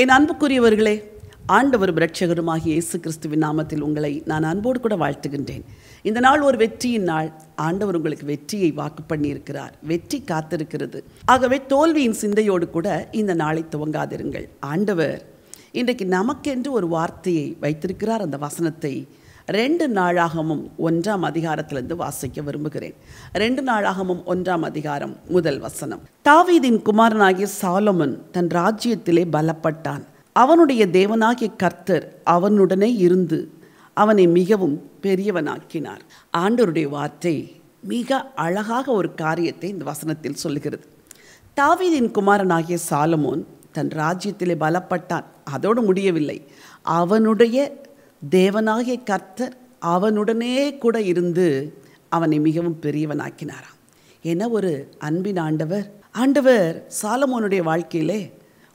என் அன்புக்குரியவர்களே ஆண்டவர் இரட்சகருமாகிய இயேசு கிறிஸ்துவின் நாமத்தில் உங்களை நான் அன்போடு கூட வாழ்த்துகின்றேன். இந்த நாள் ஒரு வெற்றியின் நாள். ஆண்டவர் உங்களுக்கு வெற்றியை வாக்கு பண்ணியிருக்கிறார். வெற்றி காத்திருக்கிறது. ஆகவே தோல்வியின் சிந்தையோடு கூட இந்த நாளை துவங்காதிருங்கள். ஆண்டவர் இன்றைக்கு நமக்கென்று ஒரு வார்த்தையை வைத்திருக்கிறார். அந்த வசனத்தை ரெண்டு நாளாகமும் ஒன்றாம் அதிகாரத்திலிருந்து வாசிக்க விரும்புகிறேன். ரெண்டு நாளாகமும் ஒன்றாம் அதிகாரம் முதல் வசனம். தாவீதின் குமாரனாகிய சாலமன் தன் ராஜ்யத்திலே பலப்பட்டான். அவனுடைய தேவனாகிய கர்த்தர் அவனுடனே இருந்து அவனை மிகவும் பெரியவனாக்கினார். ஆண்டவருடைய வார்த்தை மிக அழகாக ஒரு காரியத்தை இந்த வசனத்தில் சொல்லுகிறது. தாவீதின் குமாரனாகிய சாலமோன் தன் ராஜ்யத்திலே பலப்பட்டான். அதோடு முடியவில்லை. அவனுடைய தேவனாகிய கர்த்தர் அவனுடனே கூட இருந்து அவனை மிகவும் பெரியவனாக்கினாராம். என ஒரு அன்பின் ஆண்டவர்? ஆண்டவர் சாலமோனுடைய வாழ்க்கையிலே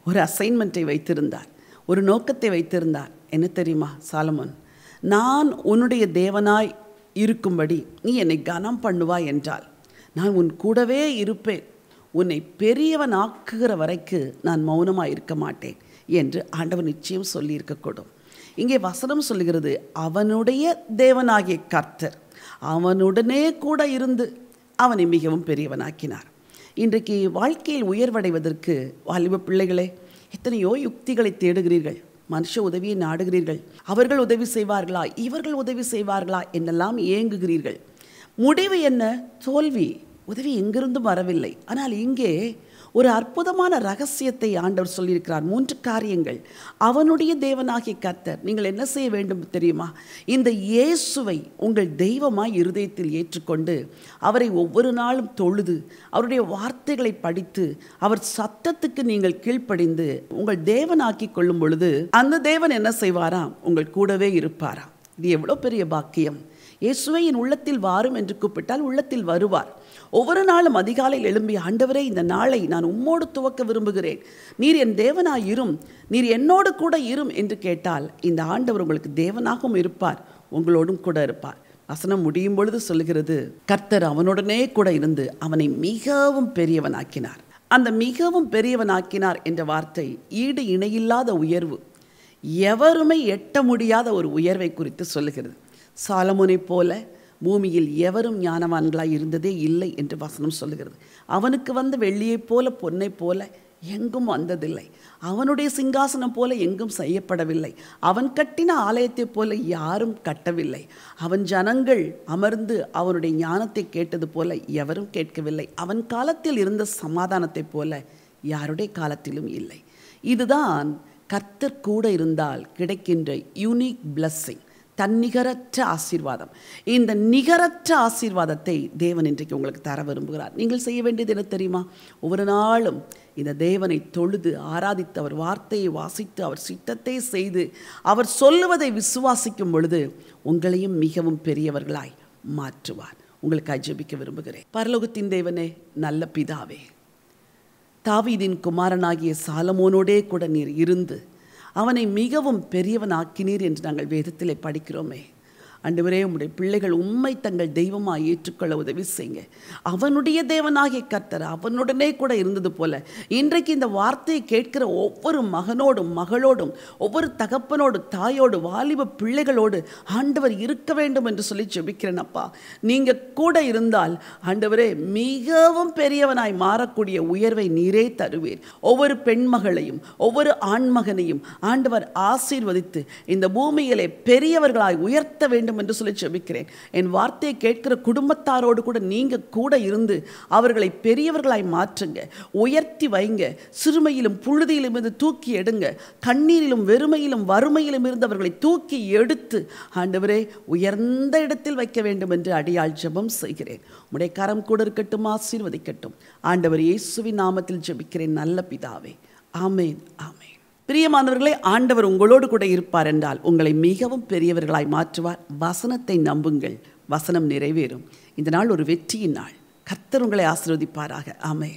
ஒரு அசைன்மெண்ட்டை வைத்திருந்தார். ஒரு நோக்கத்தை வைத்திருந்தார். என்ன தெரியுமா சாலமோன்? நான் உன்னுடைய தேவனாய் இருக்கும்படி நீ என்னை கனம் பண்ணுவாய் என்றால் நான் உன் கூடவே இருப்பேன். உன்னை பெரியவன் ஆக்குகிற வரைக்கு நான் மௌனமாக இருக்க மாட்டேன் என்று ஆண்டவர் நிச்சயம் சொல்லியிருக்கக்கூடும். இங்கே வசனம் சொல்லுகிறது அவனுடைய தேவனாகிய கர்த்தர் அவனுடனே கூட இருந்து அவனை மிகவும் பெரியவனாக்கினார். இன்றைக்கு வாழ்க்கையில் உயர்வடைவதற்கு வாலிப பிள்ளைகளே எத்தனையோ யுக்திகளை தேடுகிறீர்கள் மனுஷ உதவியை நாடுகிறீர்கள் அவர்கள் உதவி செய்வார்களா இவர்கள் உதவி செய்வார்களா என்னெல்லாம் ஏங்குகிறீர்கள். முடிவு என்ன? தோல்வி. உதவி எங்கிருந்தும் வரவில்லை. ஆனால் இங்கே ஒரு அற்புதமான ரகசியத்தை ஆண்டவர் சொல்லியிருக்கிறார். மூன்று காரியங்கள். அவனுடைய தேவனாகிய கர்த்தர் நீங்கள் என்ன செய்ய வேண்டும் தெரியுமா? இந்த இயேசுவை உங்கள் தெய்வமாய் இருதயத்தில் ஏற்றுக்கொண்டு அவரை ஒவ்வொரு நாளும் தொழுது அவருடைய வார்த்தைகளை படித்து அவர் சத்தத்துக்கு நீங்கள் கீழ்ப்படிந்து உங்கள் தேவனாக்கி கொள்ளும் பொழுது அந்த தேவன் என்ன செய்வாராம்? உங்கள் கூடவே இருப்பாராம். இது எவ்வளோ பெரிய பாக்கியம். இயேசுவை என் உள்ளத்தில் வாரும் என்று கூப்பிட்டால் உள்ளத்தில் வருவார். ஒவ்வொரு நாளும் அதிகாலையில் எழும்பிய ஆண்டவரே இந்த நாளை நான் உம்மோடு துவக்க விரும்புகிறேன். நீர் என் தேவனாய் இரும். நீர் என்னோடு கூட இரும் என்று கேட்டால் இந்த ஆண்டவர் உங்களுக்கு தேவனாகவும் இருப்பார் உங்களோடும் கூட இருப்பார். வசனம் முடியும் பொழுது சொல்லுகிறது கர்த்தர் அவனுடனே கூட இருந்து அவனை மிகவும் பெரியவனாக்கினார். அந்த மிகவும் பெரியவனாக்கினார் என்ற வார்த்தை ஈடு இணையில்லாத உயர்வு. எவருமே எட்ட முடியாத ஒரு உயர்வை குறித்து சொல்லுகிறது. சாலமுனைப் போல பூமியில் எவரும் ஞானவான்களாக இருந்ததே இல்லை என்று வசனம் சொல்லுகிறது. அவனுக்கு வந்த வெள்ளியைப் போல பொன்னைப் போல எங்கும் வந்ததில்லை. அவனுடைய சிங்காசனம் போல எங்கும் செய்யப்படவில்லை. அவன் கட்டின ஆலயத்தைப் போல யாரும் கட்டவில்லை. அவன் ஜனங்கள் அமர்ந்து அவனுடைய ஞானத்தை கேட்டது போல எவரும் கேட்கவில்லை. அவன் காலத்தில் இருந்த சமாதானத்தைப் போல யாருடைய காலத்திலும் இல்லை. இதுதான் கர்த்தர் கூட இருந்தால் கிடைக்கின்ற யூனிக் பிளஸ்ஸிங் தன்னிகரற்ற ஆசீர்வாதம். இந்த நிகரற்ற ஆசீர்வாதத்தை தேவன் இன்றைக்கு உங்களுக்கு தர விரும்புகிறார். நீங்கள் செய்ய வேண்டியது என்ன தெரியுமா? ஒவ்வொரு நாளும் இந்த தேவனை தொழுது ஆராதித்து அவர் வார்த்தையை வாசித்து அவர் சித்தத்தை செய்து அவர் சொல்லுவதை விசுவாசிக்கும் பொழுது உங்களையும் மிகவும் பெரியவர்களாய் மாற்றுவார். உங்களுக்கு ஜெபிக்க விரும்புகிறேன். பரலோகத்தின் தேவனே நல்ல பிதாவே தாவீதின் குமாரனாகிய சாலமோனோடே கூட நீர் இருந்து அவனை மிகவும் பெரியவனாக்கினீர் என்று நாங்கள் வேதத்திலே படிக்கிறோமே. அன்றுவரே உம்முடைய பிள்ளைகள் உண்மை தங்கள் தெய்வமாக ஏற்றுக்கொள்ள உதவி செய்யுங்க. அவனுடைய தேவனாகிய கர்த்தர் அவனுடனே கூட இருந்தது போல இன்றைக்கு இந்த வார்த்தையை கேட்கிற ஒவ்வொரு மகனோடும் மகளோடும் ஒவ்வொரு தகப்பனோடு தாயோடு வாலிப பிள்ளைகளோடு ஆண்டவர் இருக்க வேண்டும் என்று சொல்லி ஜெபிக்கிறேனப்பா நீங்கள் கூட இருந்தால் ஆண்டவரே மிகவும் பெரியவனாய் மாறக்கூடிய உயர்வை நீரே தருவீர். ஒவ்வொரு பெண்மகளையும் ஒவ்வொரு ஆண்மகனையும் ஆண்டவர் ஆசீர்வதித்து இந்த பூமியிலே பெரியவர்களாய் உயர்த்த வேண்டும் வேண்டும் என்று சொல்லி ஜெபிக்கிறேன். என் வார்த்தையை கேட்கிற குடும்பத்தாரோடு கூட நீங்கள் கூட இருந்து அவர்களை பெரியவர்களாய் மாற்றுங்க. உயர்த்தி வைங்க. சிறுமையிலும் புழுதியிலும் இருந்து தூக்கி எடுங்க. கண்ணீரிலும் வெறுமையிலும் வறுமையிலும் இருந்து அவர்களை தூக்கி எடுத்து ஆண்டவரே உயர்ந்த இடத்தில் வைக்க வேண்டும் என்று அடியாள் ஜெபம் செய்கிறேன். உடைய கரம் கூட இருக்கட்டும் ஆசீர்வதிக்கட்டும். ஆண்டவர் இயேசுவின் நாமத்தில் ஜெபிக்கிறேன் நல்ல பிதாவே. ஆமேன் ஆமேன். பிரியமானவர்களே ஆண்டவர் உங்களோடு கூட இருப்பார் என்றால் உங்களை மிகவும் பெரியவர்களாய் மாற்றுவார். வசனத்தை நம்புங்கள். வசனம் நிறைவேறும். இந்த நாள் ஒரு வெற்றியின் நாள். கர்த்தர் உங்களை ஆசிர்வதிப்பாராக. ஆமே